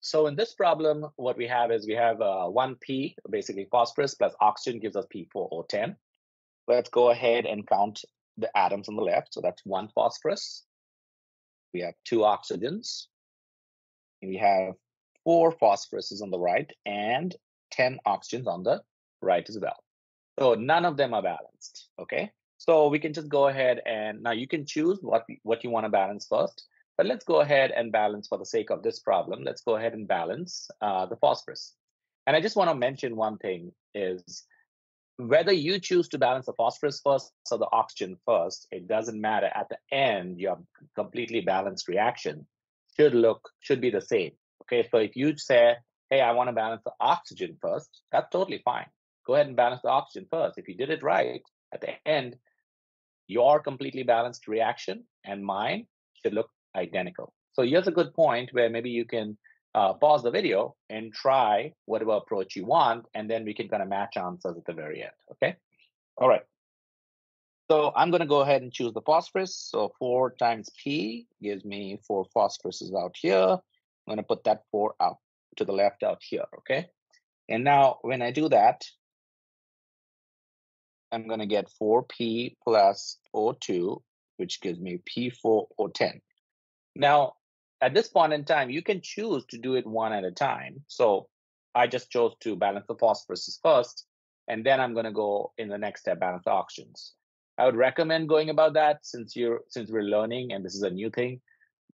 so in this problem, what we have is we have uh, 1p, basically phosphorus plus oxygen gives us P4O10. Let's go ahead and count the atoms on the left. So that's one phosphorus. We have two oxygens. We have four phosphoruses on the right and 10 oxygens on the right as well. So none of them are balanced, okay? So we can just go ahead and now you can choose what, what you want to balance first. But let's go ahead and balance for the sake of this problem. Let's go ahead and balance uh, the phosphorus. And I just want to mention one thing is whether you choose to balance the phosphorus first or the oxygen first, it doesn't matter. At the end, your completely balanced reaction should look, should be the same. Okay, so if you say, hey, I want to balance the oxygen first, that's totally fine. Go ahead and balance the oxygen first. If you did it right, at the end, your completely balanced reaction and mine should look identical. So here's a good point where maybe you can uh, pause the video and try whatever approach you want, and then we can kind of match answers at the very end, okay? All right. So I'm going to go ahead and choose the phosphorus. So 4 times P gives me 4 phosphoruses out here. I'm going to put that 4 out to the left out here, okay? And now when I do that, I'm going to get 4P plus O2, which gives me P4O10. Now, at this point in time, you can choose to do it one at a time. So I just chose to balance the phosphoruses first, and then I'm going to go in the next step, balance the oxygens. I would recommend going about that since you're since we're learning and this is a new thing.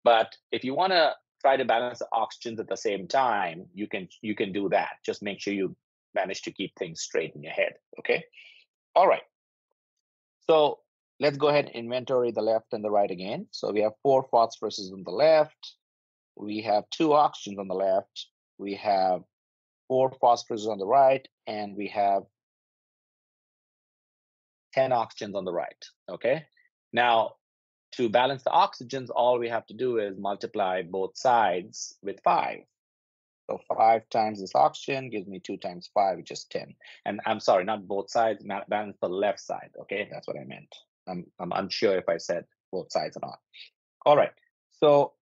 But if you want to try to balance the oxygens at the same time, you can you can do that. Just make sure you manage to keep things straight in your head. Okay. All right. So let's go ahead and inventory the left and the right again. So we have four phosphoruses on the left. We have two oxygens on the left. We have four phosphoruses on the right, and we have 10 oxygens on the right, okay? Now, to balance the oxygens, all we have to do is multiply both sides with five. So five times this oxygen gives me two times five, which is 10. And I'm sorry, not both sides, balance the left side, okay? That's what I meant. I'm, I'm unsure if I said both sides or not. All right, so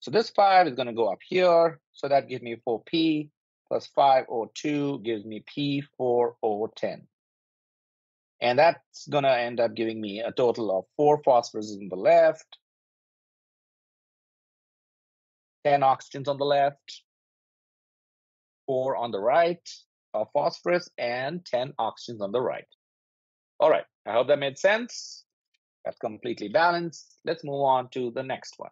so this 5 is going to go up here. So that gives me 4p plus 5O2 gives me P4O10. And that's going to end up giving me a total of 4 phosphoruses on the left, 10 oxygens on the left, 4 on the right of phosphorus, and 10 oxygens on the right. All right, I hope that made sense. That's completely balanced. Let's move on to the next one.